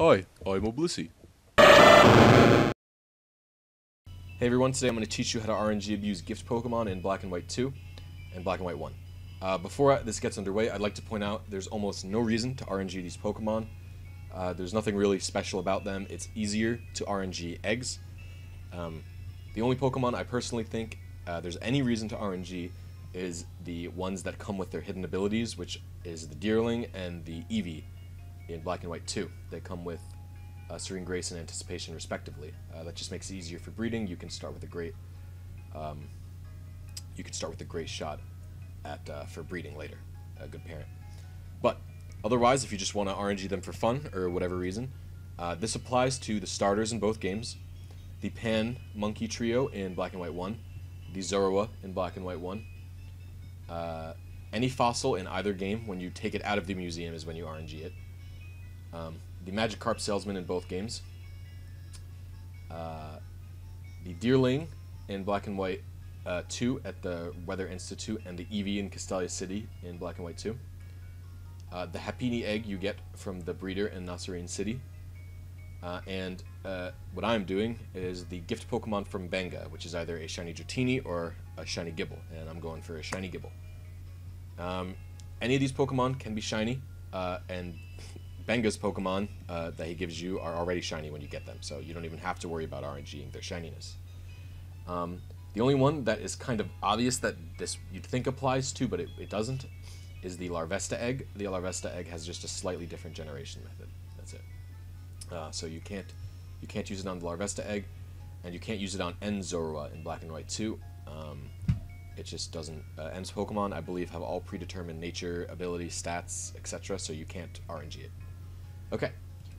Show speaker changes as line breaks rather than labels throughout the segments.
Hi, I'm a Blisy. Hey everyone, today I'm going to teach you how to RNG abuse gift Pokemon in Black and White 2 and Black and White 1. Uh, before this gets underway, I'd like to point out there's almost no reason to RNG these Pokemon. Uh, there's nothing really special about them. It's easier to RNG eggs. Um, the only Pokemon I personally think uh, there's any reason to RNG is the ones that come with their hidden abilities, which is the Deerling and the Eevee in Black and White 2. They come with uh, Serene Grace and Anticipation, respectively. Uh, that just makes it easier for breeding. You can start with a great, um, you can start with a great shot at uh, for breeding later. A good parent. But otherwise, if you just want to RNG them for fun or whatever reason, uh, this applies to the starters in both games, the Pan Monkey Trio in Black and White 1, the Zorua in Black and White 1. Uh, any fossil in either game, when you take it out of the museum, is when you RNG it. Um, the Magikarp Salesman in both games. Uh, the Deerling in Black and White uh, 2 at the Weather Institute, and the Eevee in Castelia City in Black and White 2. Uh, the Happiny egg you get from the breeder in Nacrene City. Uh, and uh, what I'm doing is the gift Pokemon from Benga, which is either a shiny Dratini or a shiny Gible, and I'm going for a shiny Gible. Um, any of these Pokemon can be shiny, uh, and Benga's Pokemon uh, that he gives you are already shiny when you get them, so you don't even have to worry about RNGing their shininess. Um, the only one that is kind of obvious that this you'd think applies to, but it, it doesn't, is the Larvesta egg. The Larvesta egg has just a slightly different generation method. That's it. Uh, so you can't you can't use it on the Larvesta egg, and you can't use it on N's Zorua in Black and White 2. Um, it just doesn't. Uh, Pokemon, I believe, have all predetermined nature, ability, stats, etc. So you can't RNG it. Okay,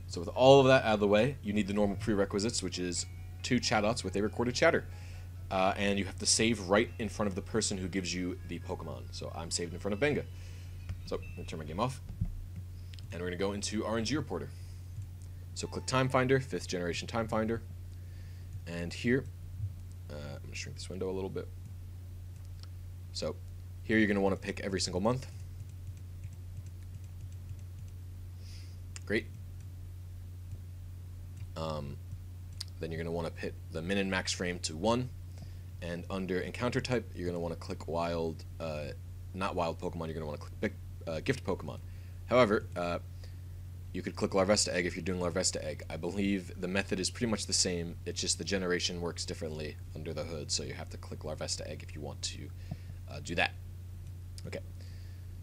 so with all of that out of the way, you need the normal prerequisites, which is two Chatots with a recorded chatter. Uh, and you have to save right in front of the person who gives you the Pokemon. So I'm saved in front of Benga. So I'm going to turn my game off. And we're going to go into RNG Reporter. So click Time Finder, 5th generation Time Finder. And here, uh, I'm going to shrink this window a little bit. So here you're going to want to pick every single month. Great. Um, then you're going to want to put the min and max frame to 1. And under encounter type, you're going to want to click wild, uh, not wild Pokemon, you're going to want to click uh, gift Pokemon. However, uh, you could click Larvesta Egg if you're doing Larvesta Egg. I believe the method is pretty much the same, it's just the generation works differently under the hood, so you have to click Larvesta Egg if you want to uh, do that. Okay,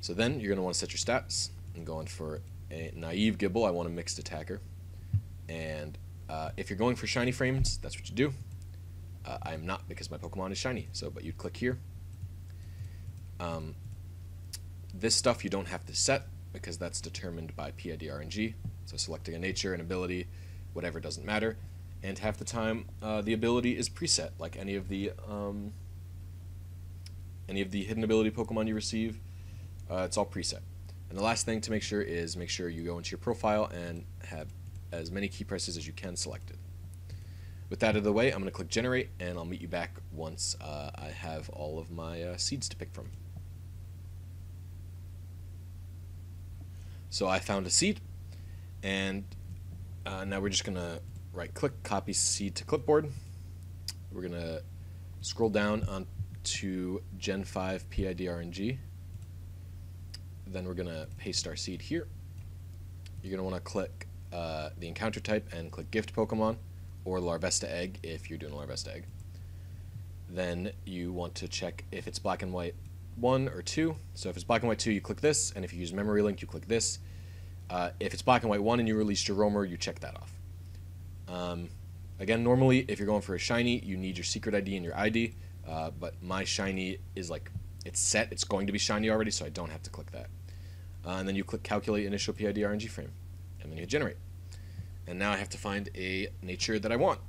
so then you're going to want to set your stats and go on for naive Gible, I want a mixed attacker. And uh, if you're going for shiny frames, that's what you do. Uh, I am not because my Pokemon is shiny. So, but you'd click here. Um, this stuff you don't have to set because that's determined by PIDRNG. So selecting a nature, an ability, whatever doesn't matter. And half the time, uh, the ability is preset, like any of the um, any of the hidden ability Pokemon you receive. Uh, it's all preset. And the last thing to make sure is make sure you go into your profile and have as many key presses as you can selected. With that out of the way, I'm going to click generate and I'll meet you back once uh, I have all of my uh, seeds to pick from. So I found a seed and uh, now we're just going to right click copy seed to clipboard. We're going to scroll down onto Gen 5 PID RNG then we're going to paste our seed here. You're going to want to click uh, the encounter type and click gift Pokemon or Larvesta egg if you're doing Larvesta egg. Then you want to check if it's black and white 1 or 2. So if it's black and white 2, you click this, and if you use memory link, you click this. Uh, if it's black and white 1 and you release your roamer, you check that off. Um, again, normally if you're going for a shiny, you need your secret ID and your ID, uh, but my shiny is like it's set, it's going to be shiny already, so I don't have to click that. Uh, and then you click Calculate Initial PID RNG Frame, and then you Generate. And now I have to find a nature that I want.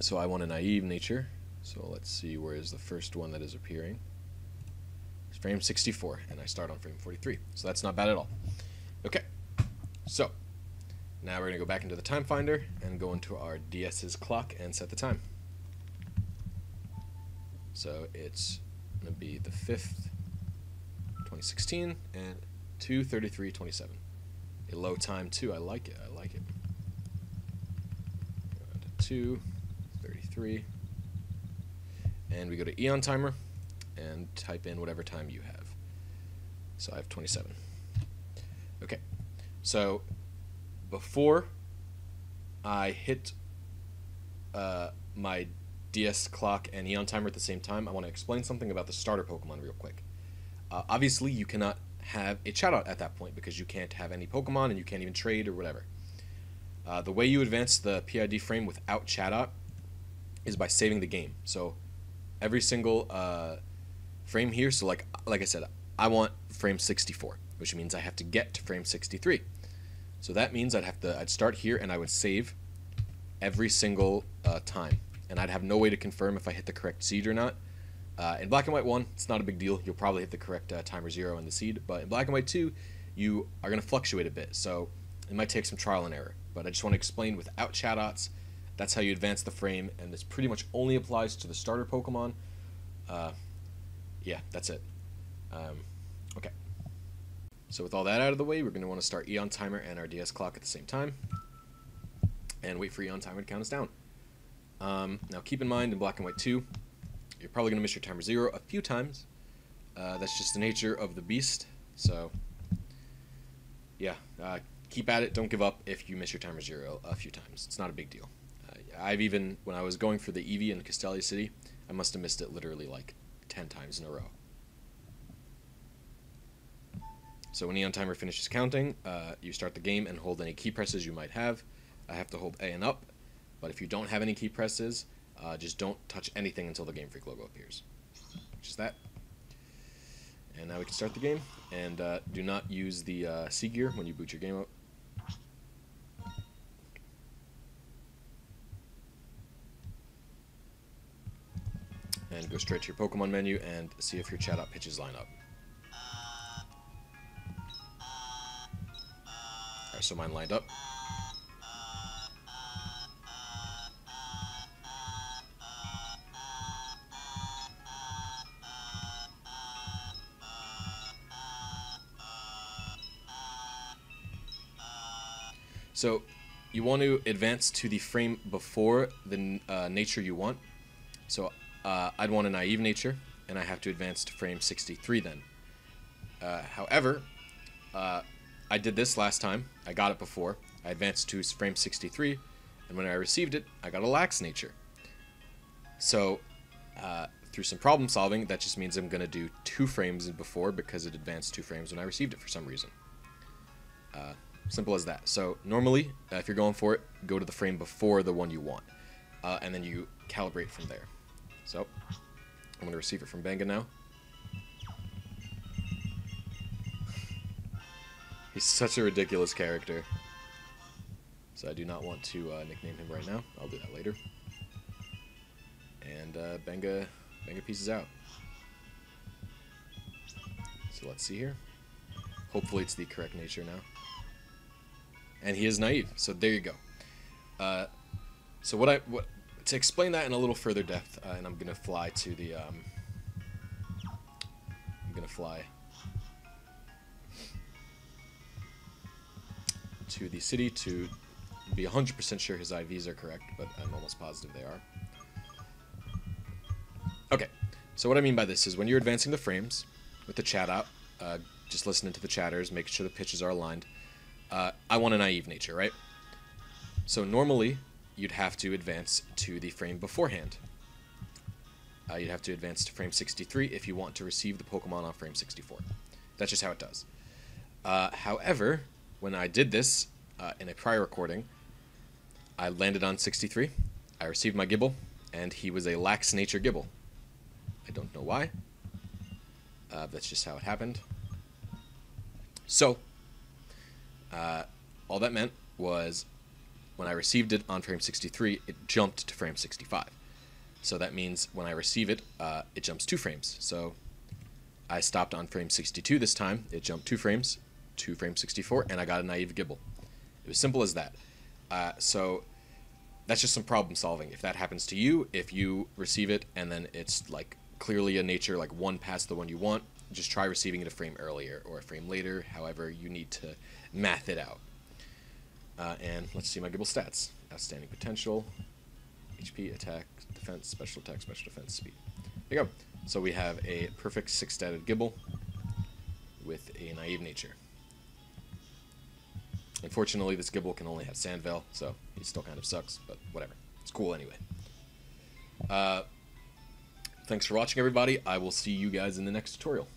So I want a naive nature. So let's see where is the first one that is appearing. It's frame 64, and I start on frame 43. So that's not bad at all. Okay, so now we're going to go back into the time finder and go into our DS's clock and set the time. So it's going to be the 5th, 2016, and 2:33:27. a low time too. I like it. I like it. 2, 33. And we go to Eon Timer and type in whatever time you have. So I have 27. Okay. So before I hit uh, my DS clock and Eon Timer at the same time, I want to explain something about the starter Pokemon real quick. Uh, obviously, you cannot have a Chatot at that point because you can't have any Pokemon and you can't even trade or whatever. Uh, the way you advance the PID frame without Chatot is by saving the game. So every single uh, frame here, so like like I said, I want frame 64, which means I have to get to frame 63. So that means I'd have to I'd start here and I would save every single uh, time, and I'd have no way to confirm if I hit the correct seed or not. Uh, in Black and White 1, it's not a big deal. You'll probably hit the correct uh, timer 0 in the seed. But in Black and White 2, you are going to fluctuate a bit. So it might take some trial and error. But I just want to explain without Chatots, that's how you advance the frame. And this pretty much only applies to the starter Pokemon. Uh, yeah, that's it. Um, okay. So with all that out of the way, we're going to want to start Eon Timer and our DS clock at the same time. And wait for Eon Timer to count us down. Um, now keep in mind in Black and White 2, you're probably going to miss your timer zero a few times. Uh, that's just the nature of the beast. So, yeah, uh, keep at it. Don't give up if you miss your timer zero a few times. It's not a big deal. Uh, I've even, when I was going for the Eevee in Castelia City, I must have missed it literally like 10 times in a row. So when Eon Timer finishes counting, uh, you start the game and hold any key presses you might have. I have to hold A and up, but if you don't have any key presses, uh, just don't touch anything until the Game Freak logo appears. Is that. And now we can start the game. And uh, do not use the uh, C gear when you boot your game up. And go straight to your Pokemon menu and see if your chat Chatot pitches line up. Alright, so mine lined up. So you want to advance to the frame before the uh, nature you want. So uh, I'd want a naive nature, and I have to advance to frame 63 then. Uh, however, uh, I did this last time. I got it before. I advanced to frame 63, and when I received it, I got a lax nature. So uh, through some problem solving, that just means I'm going to do two frames before because it advanced two frames when I received it for some reason. Simple as that. So normally, uh, if you're going for it, go to the frame before the one you want, uh, and then you calibrate from there. So I'm going to receive it from Benga now. He's such a ridiculous character. So I do not want to uh, nickname him right now. I'll do that later. And uh, Benga, Benga pieces out. So let's see here. Hopefully it's the correct nature now and he is naive. So there you go. Uh, so what I what to explain that in a little further depth, uh, and I'm gonna fly to the um, I'm gonna fly to the city to be 100% sure his IVs are correct, but I'm almost positive they are. Okay, so what I mean by this is when you're advancing the frames with the Chatot, uh, just listening to the chatters, making sure the pitches are aligned uh, I want a naive nature, right? So normally, you'd have to advance to the frame beforehand. Uh, you'd have to advance to frame 63 if you want to receive the Pokemon on frame 64. That's just how it does. Uh, however, when I did this uh, in a prior recording, I landed on 63. I received my Gible, and he was a lax nature Gible. I don't know why. Uh, that's just how it happened. So, uh, all that meant was when I received it on frame 63, it jumped to frame 65. So that means when I receive it, uh, it jumps two frames. So I stopped on frame 62 this time. It jumped two frames to frame 64, and I got a naive gible. It was simple as that. Uh, so that's just some problem solving. If that happens to you, if you receive it and then it's like clearly a nature like one past the one you want, just try receiving it a frame earlier or a frame later, however you need to math it out. Uh, and let's see my Gible stats. Outstanding potential, HP, attack, defense, special attack, special defense, speed. There you go. So we have a perfect six-statted Gible with a naive nature. Unfortunately, this Gible can only have Sand Veil, so he still kind of sucks, but whatever. It's cool anyway. Uh, thanks for watching, everybody. I will see you guys in the next tutorial.